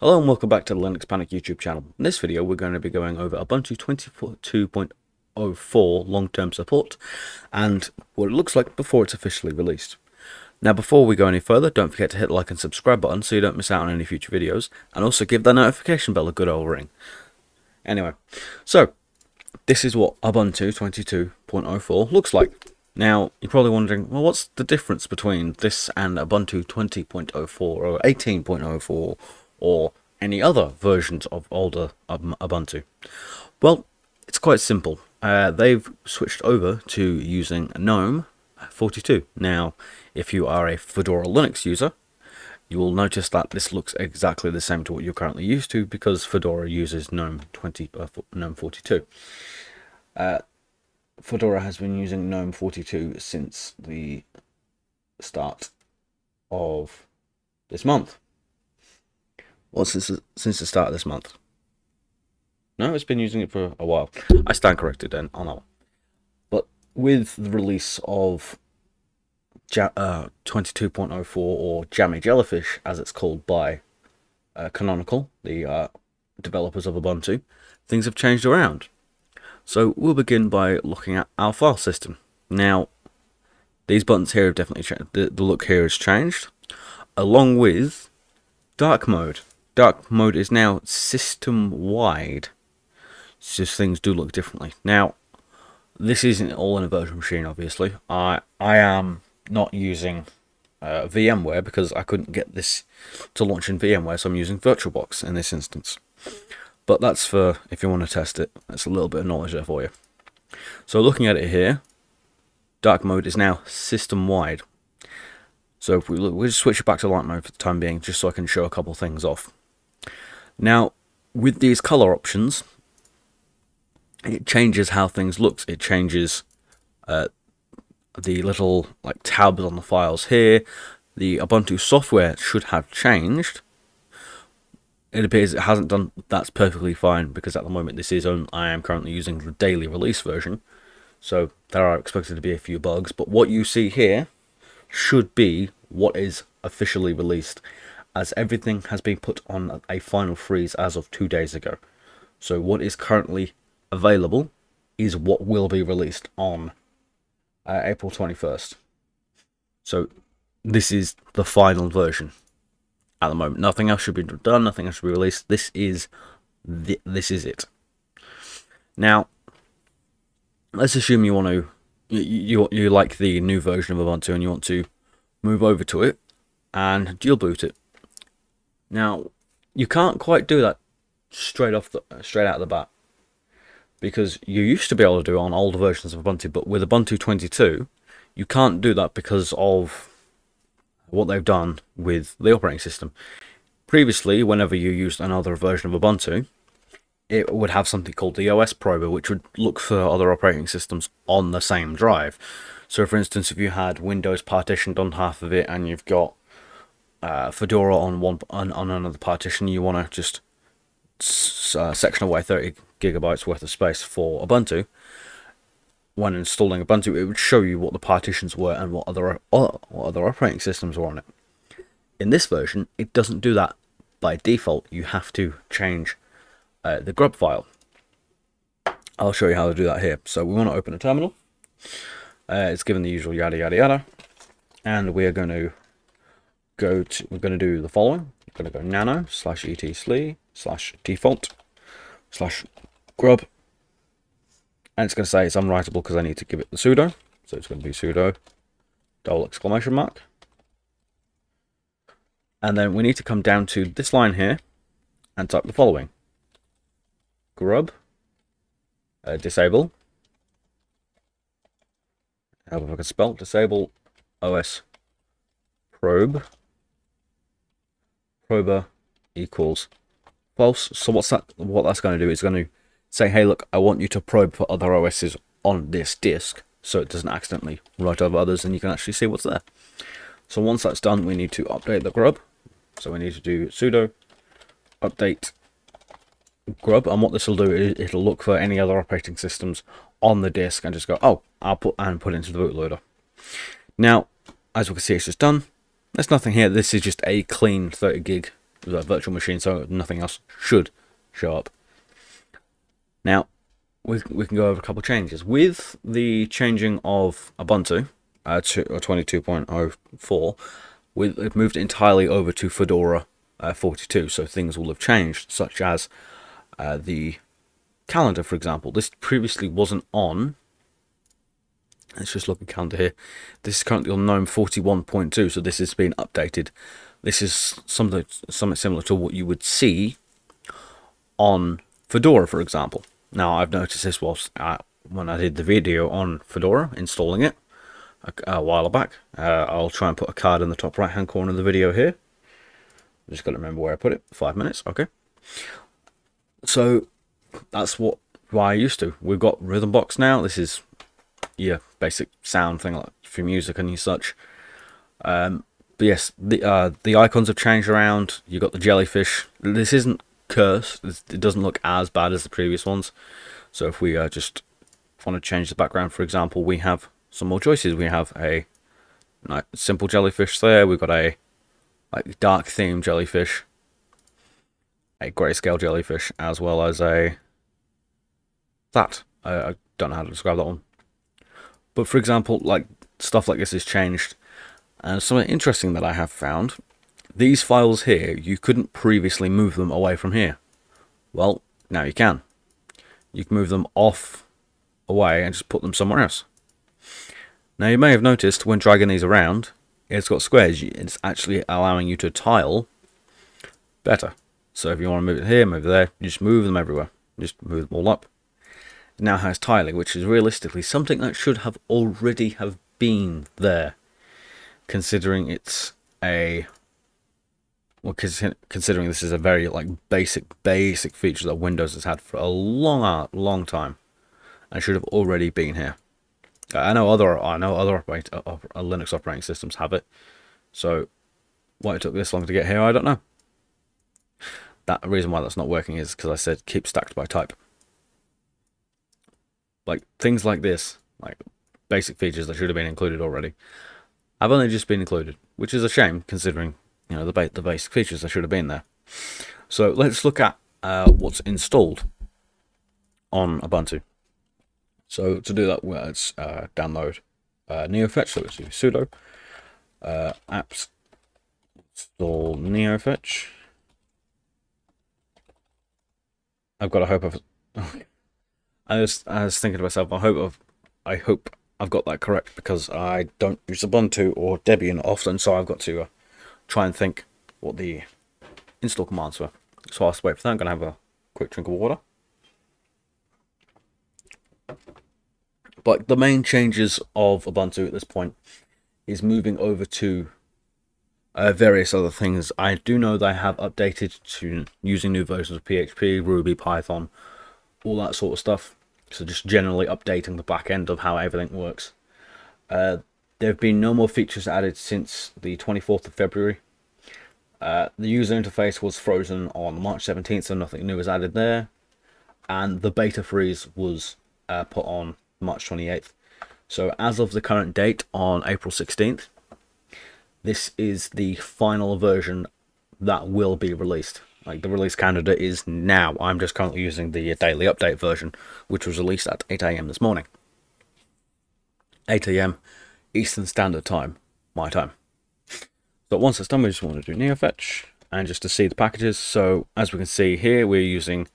Hello and welcome back to the Linux Panic YouTube channel. In this video we're going to be going over Ubuntu 22.04 long-term support and what it looks like before it's officially released. Now before we go any further, don't forget to hit the like and subscribe button so you don't miss out on any future videos and also give that notification bell a good old ring. Anyway, so this is what Ubuntu 22.04 looks like. Now, you're probably wondering, well, what's the difference between this and Ubuntu 20.04 or 18.04 or any other versions of older Ubuntu? Well, it's quite simple. Uh, they've switched over to using GNOME 42. Now, if you are a Fedora Linux user, you will notice that this looks exactly the same to what you're currently used to because Fedora uses GNOME 20 uh, GNOME 42. Uh, Fedora has been using GNOME 42 since the start of this month. Well, since since the start of this month. No, it's been using it for a while. I stand corrected then on that one. But with the release of uh, 22.04 or Jammy Jellyfish, as it's called by uh, Canonical, the uh, developers of Ubuntu, things have changed around. So we'll begin by looking at our file system. Now, these buttons here have definitely changed. The, the look here has changed, along with dark mode. Dark mode is now system-wide, so things do look differently. Now, this isn't all in a virtual machine, obviously. I I am not using uh, VMware because I couldn't get this to launch in VMware, so I'm using VirtualBox in this instance. But that's for if you want to test it. That's a little bit of knowledge there for you. So looking at it here, dark mode is now system wide. So if we look, we'll just switch it back to light mode for the time being, just so I can show a couple things off. Now, with these color options, it changes how things looks. It changes uh, the little like tabs on the files here. The Ubuntu software should have changed it appears it hasn't done that's perfectly fine because at the moment this is on I am currently using the daily release version so there are expected to be a few bugs but what you see here should be what is officially released as everything has been put on a final freeze as of two days ago so what is currently available is what will be released on uh, April 21st so this is the final version at the moment. Nothing else should be done. Nothing else should be released. This is the, this is it. Now, let's assume you want to you, you you like the new version of Ubuntu and you want to move over to it and dual boot it. Now, you can't quite do that straight off the straight out of the bat because you used to be able to do it on older versions of Ubuntu, but with Ubuntu 22, you can't do that because of what they've done with the operating system. Previously, whenever you used another version of Ubuntu, it would have something called the OS prober, which would look for other operating systems on the same drive. So, for instance, if you had Windows partitioned on half of it and you've got uh, Fedora on one on, on another partition, you want to just uh, section away 30 gigabytes worth of space for Ubuntu, when installing Ubuntu, it would show you what the partitions were and what other what other operating systems were on it. In this version, it doesn't do that by default. You have to change uh, the grub file. I'll show you how to do that here. So we want to open a terminal. Uh, it's given the usual yada yada yada, and we are going to go to. We're going to do the following. We're going to go nano slash et sli slash default slash grub and it's going to say it's unwritable because I need to give it the sudo. So it's going to be sudo double exclamation mark. And then we need to come down to this line here and type the following. Grub, uh, disable, how if I can spell, disable OS probe, prober equals false. So what's that, what that's going to do is going to say, hey, look, I want you to probe for other OSs on this disk so it doesn't accidentally write over others and you can actually see what's there. So once that's done, we need to update the grub. So we need to do sudo update grub and what this will do is it'll look for any other operating systems on the disk and just go, oh, I'll put and put into the bootloader. Now, as we can see, it's just done. There's nothing here. This is just a clean 30 gig a virtual machine, so nothing else should show up. Now, we, we can go over a couple changes. With the changing of Ubuntu uh, to 22.04, with, it moved entirely over to Fedora uh, 42, so things will have changed, such as uh, the calendar, for example. This previously wasn't on. Let's just look at calendar here. This is currently on GNOME 41.2, so this has been updated. This is something something similar to what you would see on Fedora, for example. Now, I've noticed this whilst uh, when I did the video on Fedora, installing it a, a while back. Uh, I'll try and put a card in the top right-hand corner of the video here. I'm just got to remember where I put it. Five minutes, okay. So, that's what why I used to. We've got Rhythmbox now. This is your basic sound thing like for music and such. Um, but yes, the uh, the icons have changed around. You got the jellyfish. This isn't cursed. It doesn't look as bad as the previous ones. So if we uh, just want to change the background, for example, we have some more choices. We have a like, simple jellyfish there. We've got a like dark theme jellyfish, a grayscale jellyfish, as well as a that. I, I don't know how to describe that one. But for example, like stuff like this has changed. And something interesting that I have found, these files here, you couldn't previously move them away from here. Well, now you can. You can move them off, away, and just put them somewhere else. Now you may have noticed when dragging these around, it's got squares. It's actually allowing you to tile better. So if you want to move it here, move it there, you just move them everywhere. Just move them all up. Now has tiling, which is realistically something that should have already have been there considering it's a well, considering this is a very like basic basic feature that Windows has had for a long long time, and should have already been here. I know other I know other operate, uh, uh, Linux operating systems have it, so why it took this long to get here, I don't know. That reason why that's not working is because I said keep stacked by type. Like things like this, like basic features that should have been included already, I've only just been included, which is a shame considering you know the, ba the basic features that should have been there. So let's look at uh, what's installed on Ubuntu. So to do that, let's uh, download uh, NeoFetch. So let's do sudo uh, apt install NeoFetch. I've got a hope of. I was I was thinking to myself. I hope of. I hope I've got that correct because I don't use Ubuntu or Debian often, so I've got to uh, try and think what the install commands were. So I'll wait for that. I'm going to have a quick drink of water. But the main changes of Ubuntu at this point is moving over to uh, various other things. I do know they have updated to using new versions of PHP, Ruby, Python, all that sort of stuff. So just generally updating the back end of how everything works. Uh, there have been no more features added since the 24th of February. Uh, the user interface was frozen on March 17th, so nothing new was added there. And the beta freeze was uh, put on March 28th. So as of the current date on April 16th, this is the final version that will be released. Like the release candidate is now. I'm just currently using the daily update version, which was released at 8 a.m. this morning. 8 a.m. Eastern Standard Time, my time. So once it's done, we just want to do NeoFetch and just to see the packages. So as we can see here, we're using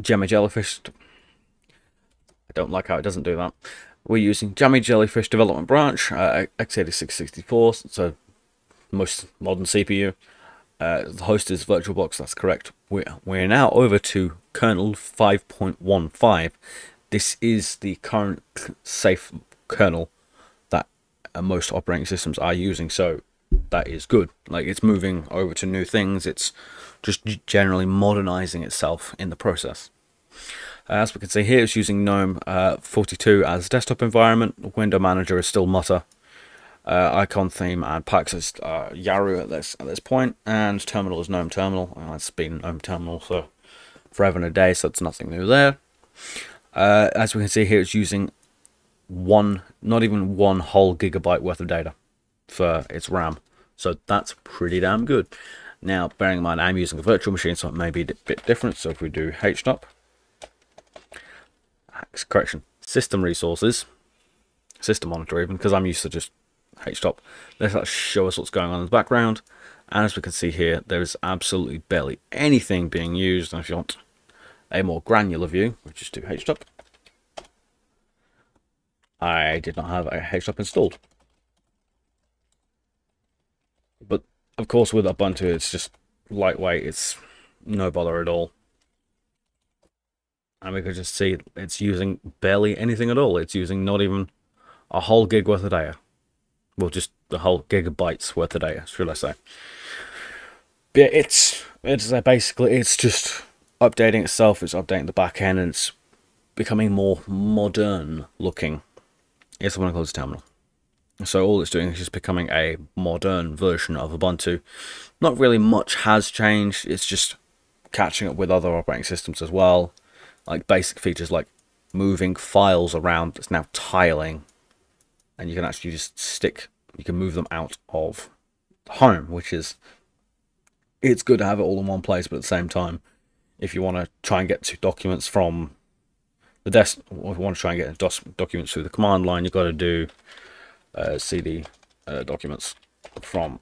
Jammy Jellyfish. I don't like how it doesn't do that. We're using Jammy Jellyfish Development Branch, uh, x86-64, so most modern CPU. Uh, the host is VirtualBox, that's correct. We're, we're now over to kernel 5.15. This is the current safe kernel that uh, most operating systems are using, so that is good. Like, it's moving over to new things, it's just generally modernizing itself in the process. Uh, as we can see here, it's using GNOME uh, 42 as desktop environment. Window Manager is still Mutter uh, icon theme and Pax is uh, Yaru at this at this point, and terminal is GNOME Terminal. Well, it's been GNOME Terminal for forever and a day, so it's nothing new there. Uh, as we can see here, it's using one, not even one whole gigabyte worth of data for its RAM. So that's pretty damn good. Now, bearing in mind I'm using a virtual machine, so it may be a bit different. So if we do htop, correction, system resources, system monitor even, because I'm used to just htop, let's show us what's going on in the background. And as we can see here, there is absolutely barely anything being used. And if you want a more granular view, we just do htop. I did not have a htop installed. But of course with Ubuntu it's just lightweight, it's no bother at all. And we can just see it's using barely anything at all. It's using not even a whole gig worth of data. Well, just the whole gigabytes worth of data, should I say. But it's, it's uh, basically, it's just updating itself, it's updating the back end, and it's becoming more modern looking. It's the one close the terminal. So all it's doing is just becoming a modern version of Ubuntu. Not really much has changed, it's just catching up with other operating systems as well. Like basic features like moving files around, it's now tiling. And you can actually just stick, you can move them out of home, which is, it's good to have it all in one place, but at the same time, if you want to try and get to documents from the desk, or if you want to try and get documents through the command line, you've got to do uh, CD uh, documents from.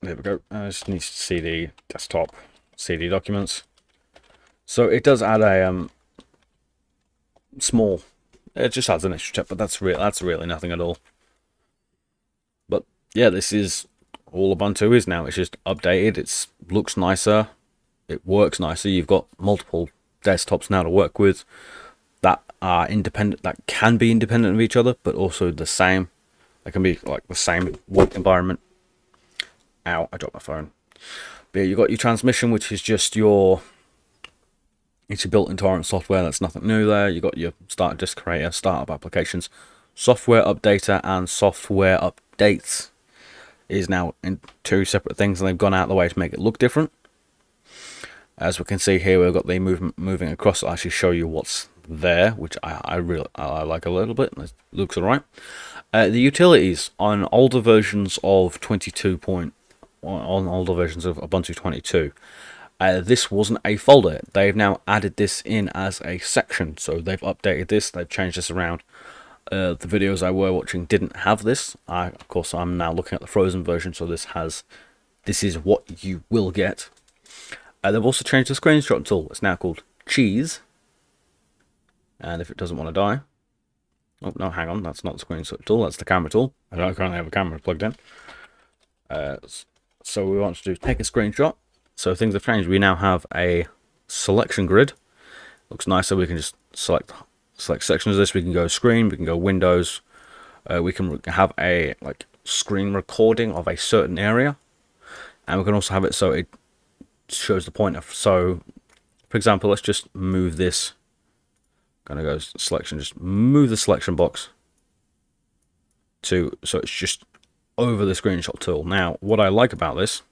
There we go. I just need to CD desktop CD documents. So it does add a um, small. It just adds an extra step, but that's real. That's really nothing at all. But yeah, this is all Ubuntu is now. It's just updated. It looks nicer. It works nicer. You've got multiple desktops now to work with that are independent, that can be independent of each other, but also the same. They can be like the same work environment. Ow, I dropped my phone. But yeah, you've got your transmission, which is just your it's your built-in torrent software. That's nothing new there. You've got your start disk creator, startup applications, software updater, and software updates is now in two separate things, and they've gone out of the way to make it look different. As we can see here, we've got the movement moving across. I'll actually show you what's there, which I, I really I like a little bit. It looks alright. Uh, the utilities on older versions of 22 point on older versions of Ubuntu 22. Uh, this wasn't a folder. They've now added this in as a section. So they've updated this. They've changed this around. Uh, the videos I were watching didn't have this. I, of course, I'm now looking at the frozen version. So this has, this is what you will get. Uh, they've also changed the screenshot tool. It's now called Cheese. And if it doesn't want to die, oh no, hang on, that's not the screenshot tool, that's the camera tool. I don't currently have a camera plugged in. Uh, so we want to do take a screenshot. So things have changed. We now have a selection grid. Looks nicer. We can just select select sections of this. We can go screen. We can go Windows. Uh, we can have a like screen recording of a certain area, and we can also have it so it shows the pointer. So, for example, let's just move this Gonna go selection, just move the selection box to so it's just over the screenshot tool. Now, what I like about this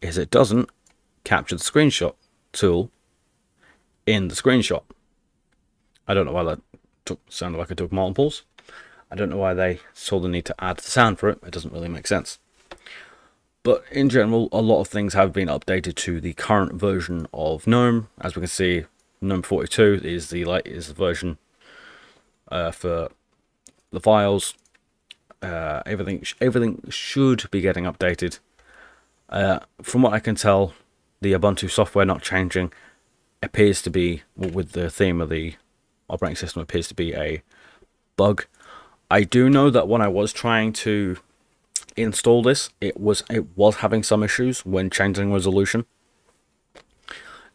is it doesn't capture the screenshot tool in the screenshot. I don't know why that took, sounded like it took multiples. I don't know why they saw the need to add the sound for it. It doesn't really make sense. But in general, a lot of things have been updated to the current version of GNOME. As we can see, GNOME 42 is the latest version uh, for the files. Uh, everything everything should be getting updated. Uh, from what I can tell, the Ubuntu software not changing appears to be, with the theme of the operating system, appears to be a bug. I do know that when I was trying to install this, it was it was having some issues when changing resolution.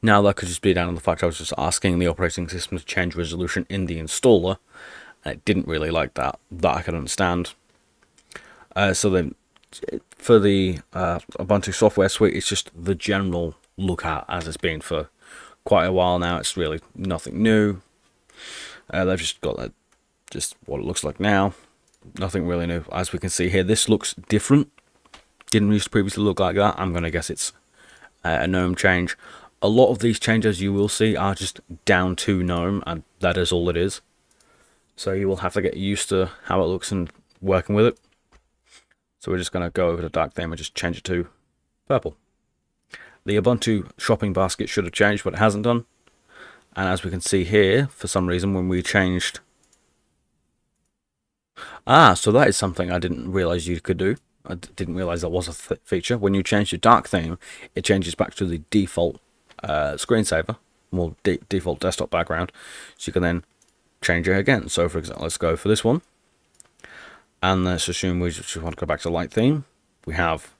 Now that could just be down to the fact I was just asking the operating system to change resolution in the installer. It didn't really like that. That I can understand. Uh, so then for the uh, Ubuntu software suite, it's just the general look at as it's been for quite a while now. It's really nothing new. Uh, they've just got that, just what it looks like now. Nothing really new. As we can see here, this looks different. Didn't used to previously look like that. I'm going to guess it's uh, a GNOME change a lot of these changes you will see are just down to GNOME, and that is all it is. So you will have to get used to how it looks and working with it. So we're just going to go over to dark theme and just change it to purple. The Ubuntu shopping basket should have changed, but it hasn't done. And as we can see here, for some reason, when we changed... Ah, so that is something I didn't realize you could do. I didn't realize that was a feature. When you change your dark theme, it changes back to the default uh, screensaver, more de default desktop background. So you can then change it again. So for example, let's go for this one. And let's assume we just want to go back to light theme. We have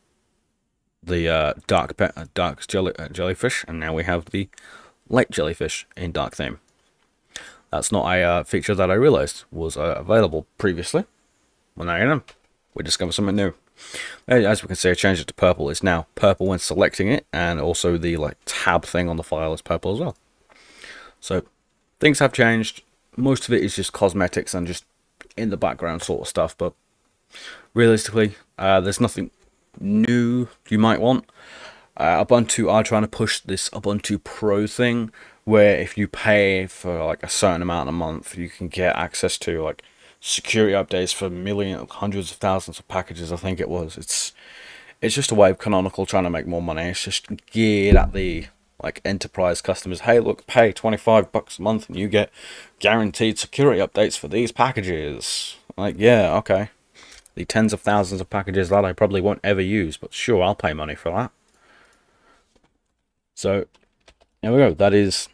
the uh, dark uh, dark jelly, uh, jellyfish, and now we have the light jellyfish in dark theme. That's not a uh, feature that I realized was uh, available previously. Well, now you know. We discovered something new. As we can see, I changed it to purple. It's now purple when selecting it, and also the like tab thing on the file is purple as well. So things have changed. Most of it is just cosmetics and just in the background sort of stuff, but realistically, uh, there's nothing new you might want. Uh, Ubuntu are trying to push this Ubuntu Pro thing, where if you pay for like a certain amount a month, you can get access to like security updates for millions, hundreds of thousands of packages. I think it was. It's it's just a way of Canonical trying to make more money. It's just geared at the like enterprise customers. Hey, look, pay twenty five bucks a month and you get guaranteed security updates for these packages. Like, yeah, okay. The tens of thousands of packages that I probably won't ever use, but sure, I'll pay money for that. So, there we go. That is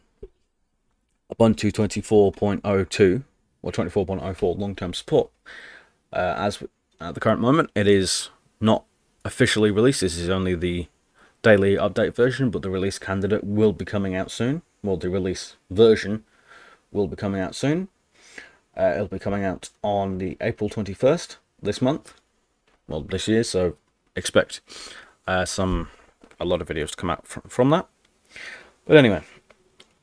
Ubuntu 24.02 or 24.04 long-term support. Uh, as at the current moment, it is not officially released. This is only the daily update version, but the release candidate will be coming out soon. Well, the release version will be coming out soon. Uh, it'll be coming out on the April 21st this month. Well, this year, so expect uh, some a lot of videos to come out from, from that. But anyway,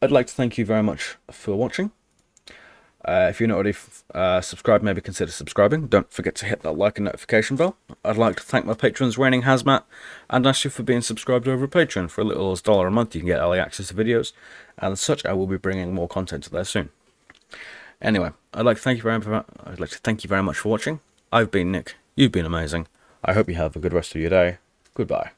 I'd like to thank you very much for watching. Uh, if you're not already uh, subscribed, maybe consider subscribing. Don't forget to hit that like and notification bell. I'd like to thank my patrons, Raining Hazmat, and you for being subscribed over Patreon. For a little as dollar a month, you can get early access to videos, and as such, I will be bringing more content to there soon. Anyway, I'd like to thank you very much. I'd like to thank you very much for watching. I've been Nick. You've been amazing. I hope you have a good rest of your day. Goodbye.